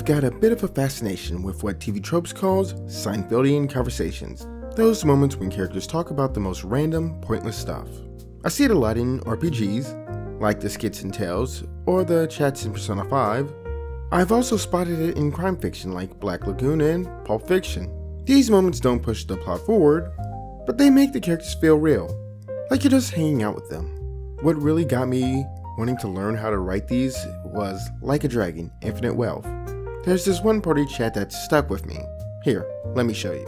I've got a bit of a fascination with what TV Tropes calls Seinfeldian conversations. Those moments when characters talk about the most random, pointless stuff. I see it a lot in RPGs, like the skits and tales, or the chats in Persona 5. I've also spotted it in crime fiction like Black Lagoon and Pulp Fiction. These moments don't push the plot forward, but they make the characters feel real, like you're just hanging out with them. What really got me wanting to learn how to write these was Like a Dragon, Infinite Wealth. There's this one party chat that stuck with me. Here, let me show you.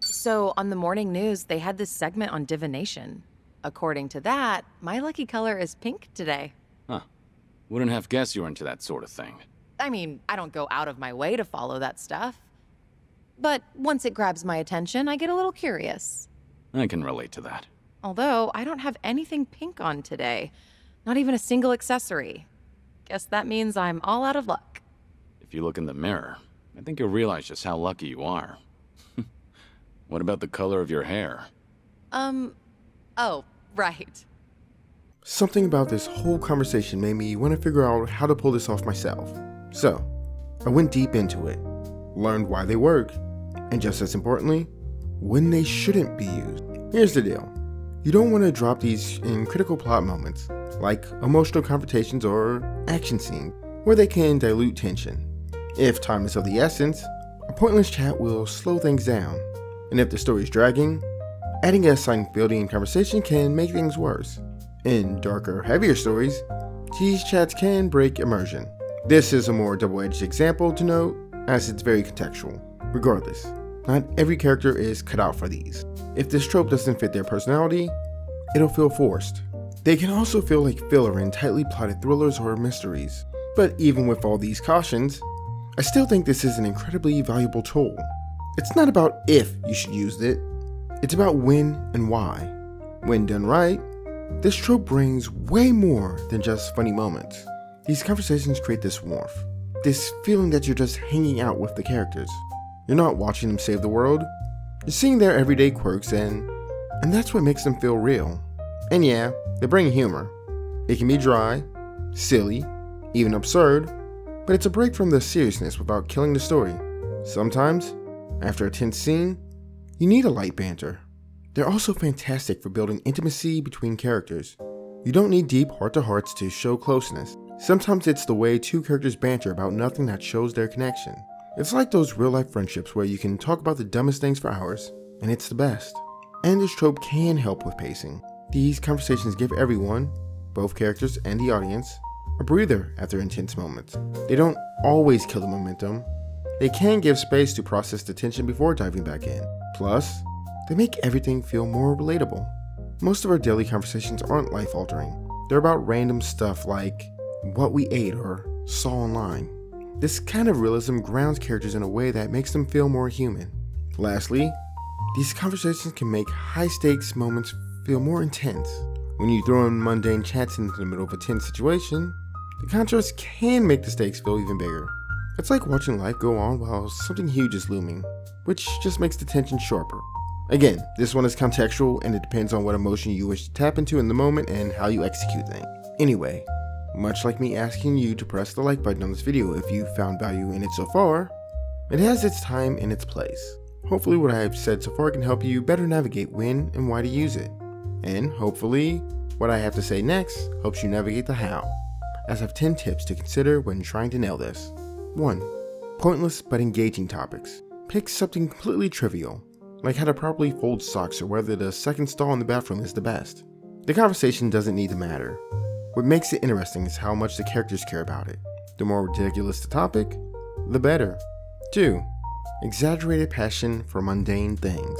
So, on the morning news, they had this segment on divination. According to that, my lucky color is pink today. Huh. Wouldn't have guessed you were into that sort of thing. I mean, I don't go out of my way to follow that stuff. But once it grabs my attention, I get a little curious. I can relate to that. Although, I don't have anything pink on today. Not even a single accessory. Guess that means I'm all out of luck. If you look in the mirror, I think you'll realize just how lucky you are. what about the color of your hair? Um, oh, right. Something about this whole conversation made me want to figure out how to pull this off myself. So, I went deep into it, learned why they work, and just as importantly, when they shouldn't be used. Here's the deal you don't want to drop these in critical plot moments, like emotional confrontations or action scenes, where they can dilute tension. If time is of the essence, a pointless chat will slow things down, and if the story is dragging, adding a Seinfeldian conversation can make things worse. In darker, heavier stories, these chats can break immersion. This is a more double-edged example to note, as it's very contextual. Regardless, not every character is cut out for these. If this trope doesn't fit their personality, it'll feel forced. They can also feel like filler in tightly plotted thrillers or mysteries. But even with all these cautions, I still think this is an incredibly valuable tool. It's not about if you should use it, it's about when and why. When done right, this trope brings way more than just funny moments. These conversations create this warmth, this feeling that you're just hanging out with the characters. You're not watching them save the world, you're seeing their everyday quirks and and that's what makes them feel real. And yeah, they bring humor. It can be dry, silly, even absurd, but it's a break from the seriousness without killing the story. Sometimes, after a tense scene, you need a light banter. They're also fantastic for building intimacy between characters. You don't need deep heart to hearts to show closeness. Sometimes it's the way two characters banter about nothing that shows their connection. It's like those real life friendships where you can talk about the dumbest things for hours, and it's the best. And this trope can help with pacing. These conversations give everyone, both characters and the audience, a breather after intense moments. They don't always kill the momentum. They can give space to process the tension before diving back in. Plus, they make everything feel more relatable. Most of our daily conversations aren't life altering. They're about random stuff like what we ate or saw online. This kind of realism grounds characters in a way that makes them feel more human. Lastly, these conversations can make high stakes moments feel more intense. When you throw in mundane chats into the middle of a tense situation, the contrast can make the stakes feel even bigger. It's like watching life go on while something huge is looming, which just makes the tension sharper. Again, this one is contextual and it depends on what emotion you wish to tap into in the moment and how you execute things. Anyway, much like me asking you to press the like button on this video if you found value in it so far, it has its time and its place. Hopefully what I have said so far can help you better navigate when and why to use it. And hopefully, what I have to say next helps you navigate the how as I have 10 tips to consider when trying to nail this. 1. Pointless but engaging topics. Pick something completely trivial, like how to properly fold socks or whether the second stall in the bathroom is the best. The conversation doesn't need to matter. What makes it interesting is how much the characters care about it. The more ridiculous the topic, the better. 2. Exaggerated passion for mundane things.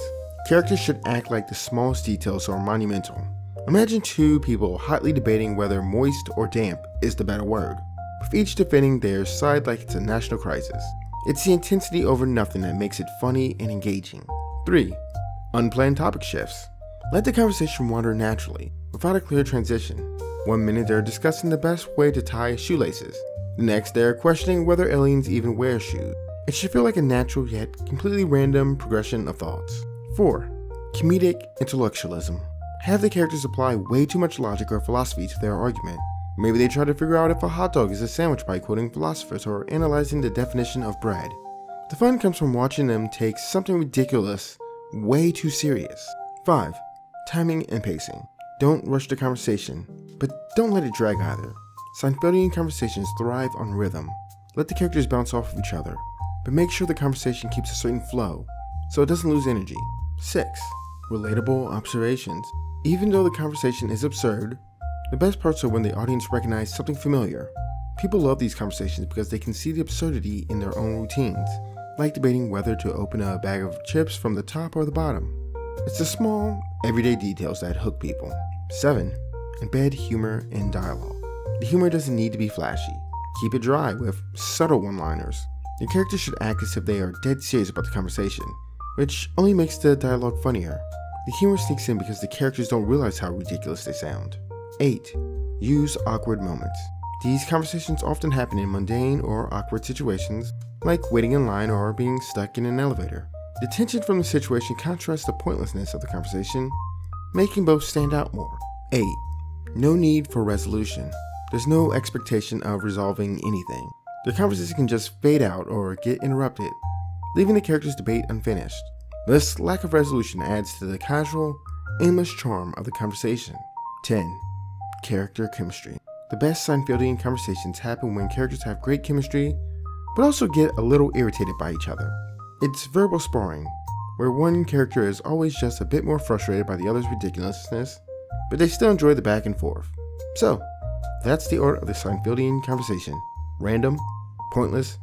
Characters should act like the smallest details are monumental. Imagine two people hotly debating whether moist or damp is the better word, with each defending their side like it's a national crisis. It's the intensity over nothing that makes it funny and engaging. 3. Unplanned topic shifts. Let the conversation wander naturally, without a clear transition. One minute they're discussing the best way to tie shoelaces. The next they're questioning whether aliens even wear shoes. It should feel like a natural yet completely random progression of thoughts. 4. Comedic intellectualism. Have the characters apply way too much logic or philosophy to their argument. Maybe they try to figure out if a hot dog is a sandwich by quoting philosophers or analyzing the definition of bread. The fun comes from watching them take something ridiculous way too serious. 5. Timing and pacing. Don't rush the conversation, but don't let it drag either. Seinfeldian conversations thrive on rhythm. Let the characters bounce off of each other, but make sure the conversation keeps a certain flow so it doesn't lose energy. 6. Relatable observations. Even though the conversation is absurd, the best parts are when the audience recognize something familiar. People love these conversations because they can see the absurdity in their own routines, like debating whether to open a bag of chips from the top or the bottom. It's the small, everyday details that hook people. 7. Embed humor in dialogue. The humor doesn't need to be flashy. Keep it dry with subtle one liners. Your characters should act as if they are dead serious about the conversation, which only makes the dialogue funnier. The humor sneaks in because the characters don't realize how ridiculous they sound. 8. Use awkward moments. These conversations often happen in mundane or awkward situations, like waiting in line or being stuck in an elevator. The tension from the situation contrasts the pointlessness of the conversation, making both stand out more. 8. No need for resolution. There's no expectation of resolving anything. The conversation can just fade out or get interrupted, leaving the characters' debate unfinished. This lack of resolution adds to the casual, aimless charm of the conversation. 10. Character chemistry. The best Seinfeldian conversations happen when characters have great chemistry, but also get a little irritated by each other. It's verbal sparring, where one character is always just a bit more frustrated by the other's ridiculousness, but they still enjoy the back and forth. So, that's the art of the Seinfeldian conversation random, pointless,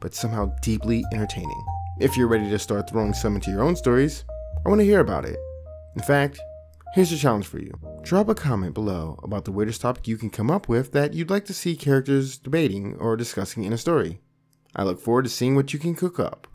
but somehow deeply entertaining. If you're ready to start throwing some into your own stories, I want to hear about it. In fact, here's a challenge for you. Drop a comment below about the weirdest topic you can come up with that you'd like to see characters debating or discussing in a story. I look forward to seeing what you can cook up.